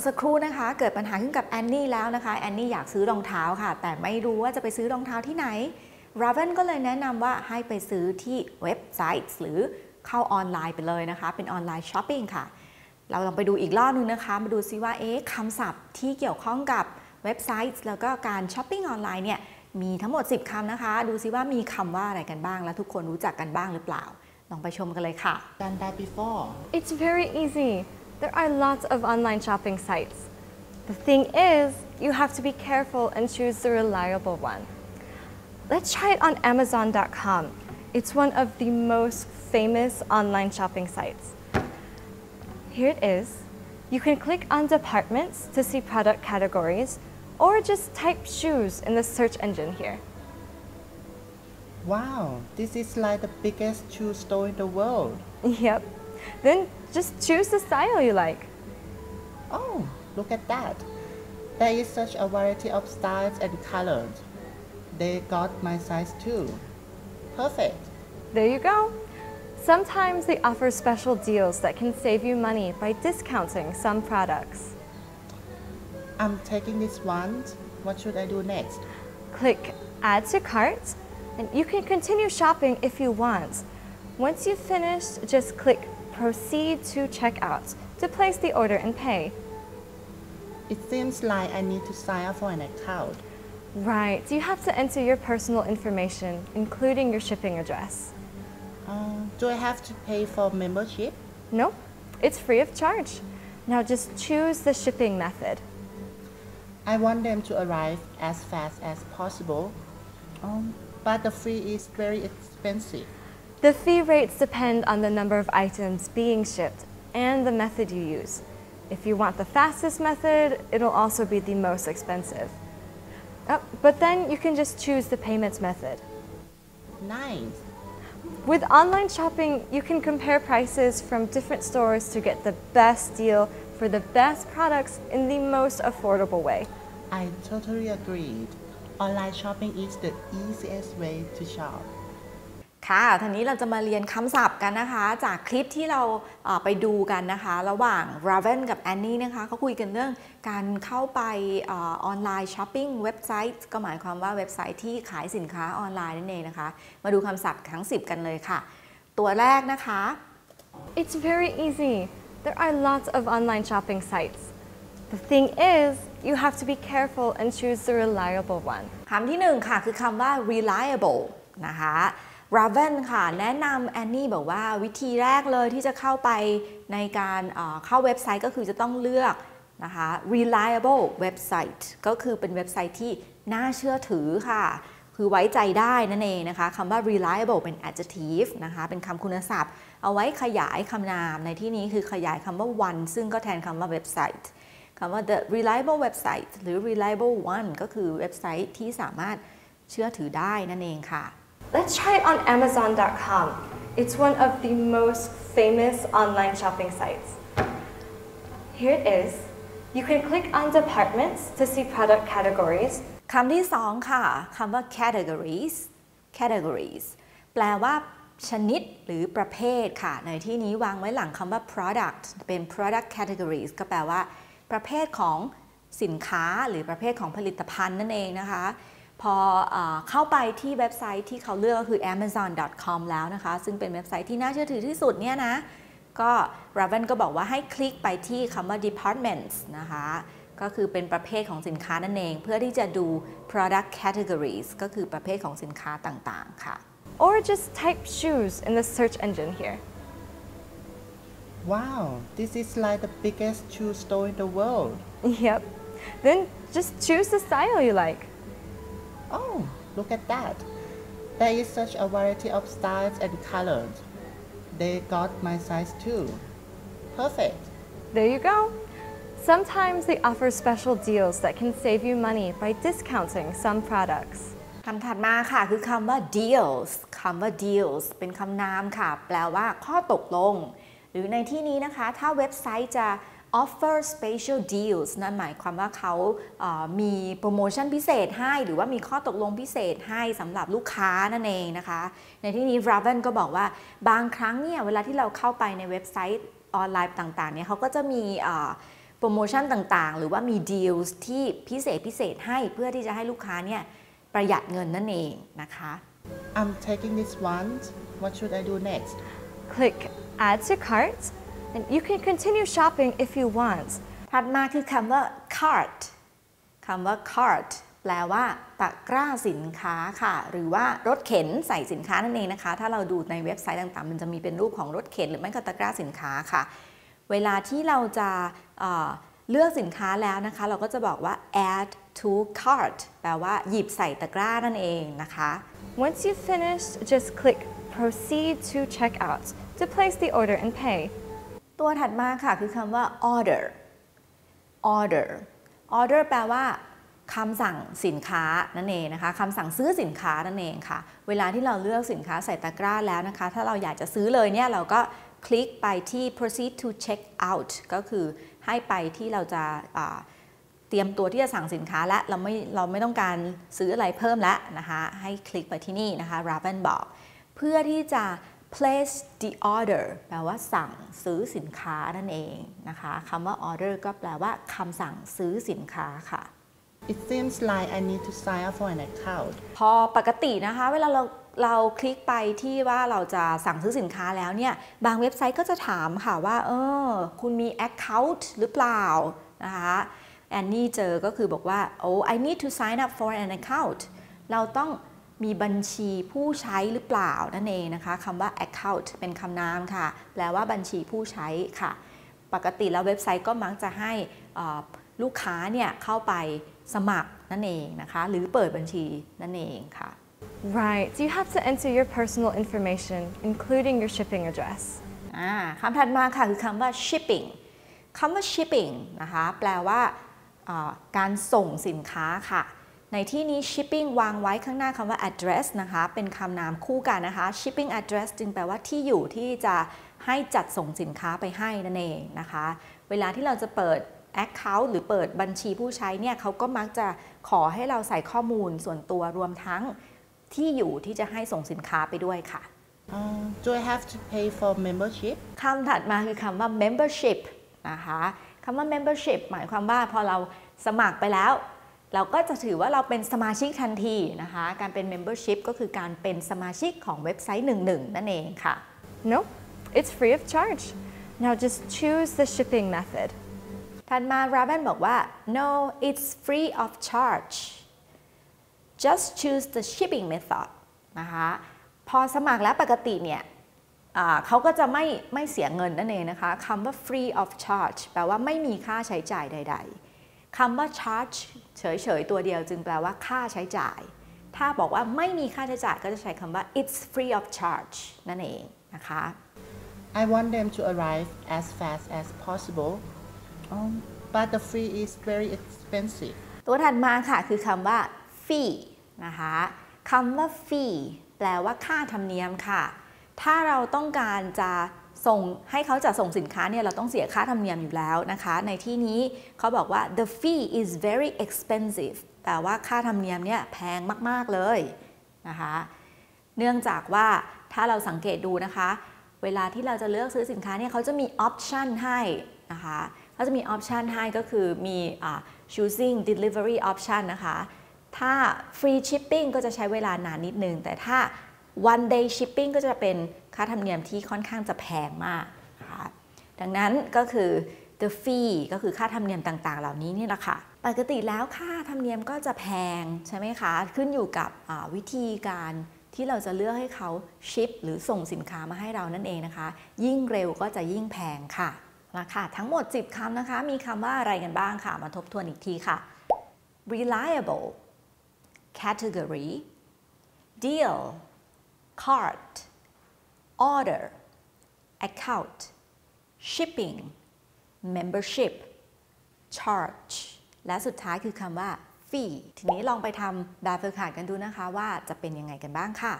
มื่อสักครู่นะคะ เกิดปัญหาขึ้นกับแอนนี่แล้วนะคะแอนนี่อยากซื้อรองเท้าค่ะ แต่ไม่รู้ว่าจะไปซื้อรองเท้าที่ไหน Raven ก็เลยแนะนำว่าให้ไปซื้อที่เว็บไซต์หรือเข้าออนไลน์ไปเลยนะคะ เป็นออนไลน์ช้อปปิ้งค่ะ เราลองไปดูอีกรอบนึงนะคะ มาดูซิว่าเอ๊ะคำศัพท์ที่เกี่ยวข้องกับเว็บไซต์ แล้วก็การช้อปปิ้งออนไลน์เนี่ยมีทั้งหมด 10คำนะคะ ดูซิว่ามีคำว่าอะไรกันบ้าง และทุกคนรู้จักกันบ้างหรือเปล่า ลองไปชมกันเลยค่ะ done that before. It's very easy. There are lots of online shopping sites. The thing is, you have to be careful and choose the reliable one. Let's try it on Amazon.com. It's one of the most famous online shopping sites. Here it is. You can click on departments to see product categories or just type shoes in the search engine here. Wow, this is like the biggest shoe store in the world. Yep. Then just choose the style you like. Oh, look at that. There is such a variety of styles and colors. They got my size too. Perfect. There you go. Sometimes they offer special deals that can save you money by discounting some products. I'm taking this one. What should I do next? Click Add to Cart, and you can continue shopping if you want. Once you've finished, just click Proceed to Checkout to place the order and pay. It seems like I need to sign up for an account. Right, you have to enter your personal information, including your shipping address. Uh, do I have to pay for membership? Nope, it's free of charge. Now just choose the shipping method. I want them to arrive as fast as possible. Um, but the fee is very expensive. The fee rates depend on the number of items being shipped and the method you use. If you want the fastest method, it'll also be the most expensive. Oh, but then you can just choose the payments method. Nice. With online shopping, you can compare prices from different stores to get the best deal for the best products in the most affordable way. I totally agreed. Online shopping is the easiest way to shop. ค่ะทีนี้เราจะมาเรียนคำศัพท์กันนะคะ จากคลิปที่เราเอ่อไปดูกันนะคะ ระหว่าง Raven กับ Annie นะคะเขาคุยกันเรื่องการเข้าไปเออนไลน์ช้อปปิ้งเว็บไซต์ก็หมายความว่าเว็บไซต์ที่ขายสินค้าออนไลน์นั่นเองนะคะ มาดูคำศัพท์ทั้ง 10 กันเลยค่ะ ตัวแรกนะคะ It's very easy. There are lots of online shopping sites. The thing is, you have to be careful and choose the reliable one. คำที่หนึ่งค่ะคือคำว่า reliable นะคะ Raven ค่ะ แนะนำแอนนี่บอกว่าวิธีแรกเลยที่จะเข้าไปในการเอ่อเข้าเว็บไซต์ก็คือจะต้องเลือกนะคะ reliable website ก็คือเป็นเว็บไซต์ที่น่าเชื่อถือค่ะ คือไว้ใจได้นั่นเองนะคะคำว่า reliable เป็น adjective นะคะเป็นคำคุณศัพท์ เอาไว้ขยายคำนามในที่นี้คือขยายคำว่า one ซึ่งก็แทนคำว่าเว็บไซต์คำว่า the reliable website หรือ reliable one ก็คือเว็บไซต์ที่สามารถเชื่อถือได้นั่นเองค่ะ Let's try it on Amazon.com. It's one of the most famous online shopping sites. Here it is. You can click on departments to see product categories คำที่สองค่ะ คำว่า categories categories แปลว่าชนิดหรือประเภทค่ะ ในที่นี้วางไว้หลังคำว่า product เป็น product categories ก็แปลว่า ประเภทของสินค้าหรือประเภทของผลิตภัณฑ์นั่นเองนะคะ พอเออเข้าไปที่เว็บไซต์ที่เขาเลือกก็คือ amazon.com แล้วนะคะ ซึ่งเป็นเว็บไซต์ที่น่าเชื่อถือที่สุดเนี่ยนะ ก็ Raven ก็บอกว่าให้คลิกไปที่คำว่า departments นะคะ ก็คือเป็นประเภทของสินค้านั่นเอง เพื่อที่จะดู product categories ก็คือประเภทของสินค้าต่างๆค่ะ or just type shoes in the search engine here. Wow, this is like the biggest shoe store in the world. Yep. Then just choose the style you like. Oh, look at that. There is such a variety of styles and colors. They got my size too. Perfect. There you go. Sometimes they offer special deals that can save you money by discounting some products. คำถัดมาค่ะคือคำว่า deals คำว่า deals เป็นคำนามค่ะ แปลว่าข้อตกลง หรือในที่นี้นะคะ ถ้าเว็บไซต์จะ offer special deals นั่นหมายความว่าเขาเอ่อมีโปรโมชั่นพิเศษให้ หรือว่ามีข้อตกลงพิเศษให้สำหรับลูกค้านั่นเองนะคะ ในที่นี้ Raven ก็บอกว่าบางครั้งเนี่ยเวลาที่เราเข้าไปในเว็บไซต์ออนไลน์ต่างๆเนี่ยเขาก็จะมีโปรโมชั่นต่างๆ หรือว่ามี deals ที่พิเศษพิเศษให้เพื่อที่จะให้ลูกค้าเนี่ยประหยัดเงินนั่นเองนะคะ I'm taking this one. What should I do next? Click Add to Cart, and you can continue shopping if you want. ถัดมาคือคำว่า cart คำว่า cart แปลว่าตะกร้าสินค้าค่ะ หรือว่ารถเข็นใส่สินค้านั่นเองนะคะ ถ้าเราดูในเว็บไซต์ต่างๆ มันจะมีเป็นรูปของรถเข็นหรือไม่ก็ตะกร้าสินค้าค่ะ เวลาที่เราจะเอ่อเลือกสินค้าแล้วนะคะ เราก็จะบอกว่า add to cart แปลว่าหยิบใส่ตะกร้านั่นเองนะคะ Once you've finished, just click Proceed to Checkout to place the order and pay. ตัวถัดมาค่ะคือคำว่า order order order แปลว่าคำสั่งสินค้านั่นเองนะคะคำสั่งซื้อสินค้านั่นเองค่ะ เวลาที่เราเลือกสินค้าใส่ตะกร้าแล้วนะคะ ถ้าเราอยากจะซื้อเลยเนี่ยเราก็คลิกไปที่ proceed to check out ก็คือให้ไปที่เราจะเตรียมตัวที่จะสั่งสินค้าและเราไม่เราไม่ต้องการซื้ออะไรเพิ่มแล้วนะคะ ให้คลิกไปที่นี่นะคะ Raven บอก เพื่อที่จะ place the order แปลว่าสั่งซื้อสินค้านั่นเองนะคะคำว่า order ก็แปลว่าคำสั่งซื้อสินค้าค่ะ It seems like I need to sign up for an account. พอปกตินะคะ เวลาเราเราคลิกไปที่ว่าเราจะสั่งซื้อสินค้าแล้วเนี่ย บางเว็บไซต์ก็จะถามค่ะว่า เออ คุณมี account หรือเปล่านะคะแอนนี่เจอก็คือบอกว่า oh I need to sign up for an account เราต้อง มีบัญชีผู้ใช้หรือเปล่านั่นเองนะคะคำว่า account เป็นคำนามค่ะ แปลว่าบัญชีผู้ใช้ค่ะ ปกติแล้วเว็บไซต์ก็มักจะให้เอ่อลูกค้าเนี่ยเข้าไปสมัครนั่นเองนะคะ หรือเปิดบัญชีนั่นเองค่ะ Right, you have to enter your personal information, including your shipping address. อ่าคำถัดมาค่ะคือคำว่า shipping คำว่า shipping นะคะ แปลว่าอ่าการส่งสินค้าค่ะ ในที่นี้ shipping วางไว้ข้างหน้าคำว่า address นะคะ เป็นคำนามคู่กันนะคะ shipping address จึงแปลว่าที่อยู่ที่จะให้จัดส่งสินค้าไปให้นั่นเองนะคะ เวลาที่เราจะเปิด Account หรือเปิดบัญชีผู้ใช้เนี่ยเขาก็มักจะขอให้เราใส่ข้อมูลส่วนตัวรวมทั้งที่อยู่ที่จะให้ส่งสินค้าไปด้วยค่ะ Uh, do I have to pay for membership? คำถัดมาคือคำว่า membership นะคะคำว่า membership หมายความว่าพอเราสมัครไปแล้ว เราก็จะถือว่าเราเป็นสมาชิกทันทีนะคะ การเป็น membership ก็คือการเป็นสมาชิกของเว็บไซต์หนึ่งๆนั่นเองค่ะ Nope, it's free of charge. Now just choose the shipping method. ถัดมา Raven บอกว่า no it's free of charge just choose the shipping method นะคะพอสมัครแล้วปกติเนี่ยอ่าเขาก็จะไม่ไม่เสียเงินนั่นเองนะคะคำว่า free of charge แปลว่าไม่มีค่าใช้จ่ายใด ๆ คำว่า charge เฉยๆ ตัวเดียวจึงแปลว่าค่าใช้จ่าย ถ้าบอกว่าไม่มีค่าใช้จ่ายก็จะใช้คำว่า it's free of charge นั่นเองนะคะ I want them to arrive as fast as possible. Um, but the fee is very expensive. ตัวถัดมาค่ะคือคำว่า fee นะคะคำว่า fee แปลว่าค่าธรรมเนียมค่ะ ถ้าเราต้องการจะ ส่งให้เขาจะส่งสินค้าเนี่ยเราต้องเสียค่าธรรมเนียมอยู่แล้วนะคะ ในที่นี้เขาบอกว่า the fee is very expensive แปลว่าค่าธรรมเนียมเนี่ยแพงมาก ๆ เลยนะคะ เนื่องจากว่าถ้าเราสังเกตดูนะคะ เวลาที่เราจะเลือกซื้อสินค้าเนี่ยเขาจะมีออปชันให้นะคะเขาจะมีออปชันให้ก็คือมีอ choosing delivery option นะคะ ถ้า free shipping ก็จะใช้เวลานานนิดนึง แต่ถ้า one day shipping ก็จะเป็น ค่าธรรมเนียมที่ค่อนข้างจะแพงมากนะคะดังนั้นก็คือ the fee ก็คือค่าธรรมเนียมต่างๆ เหล่านี้นี่แหละค่ะปกติแล้วค่าธรรมเนียมก็จะแพงใช่ไหมคะ ขึ้นอยู่กับวิธีการที่เราจะเลือกให้เขาชิปหรือส่งสินค้ามาให้เรานั่นเองนะคะ ยิ่งเร็วก็จะยิ่งแพงค่ะละค่ะ ทั้งหมด 10คำนะคะ มีคำว่าอะไรกันบ้างค่ะ มาทบทวนอีกทีค่ะ reliable category deal cart order account shipping membership charge และสุดท้ายคือคำว่า fee ทีนี้ลองไปทำแบบฝึกหัดกันดูนะคะว่าจะเป็นยังไงกันบ้างค่ะ